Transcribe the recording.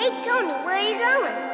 Hey, Tony, where are you going?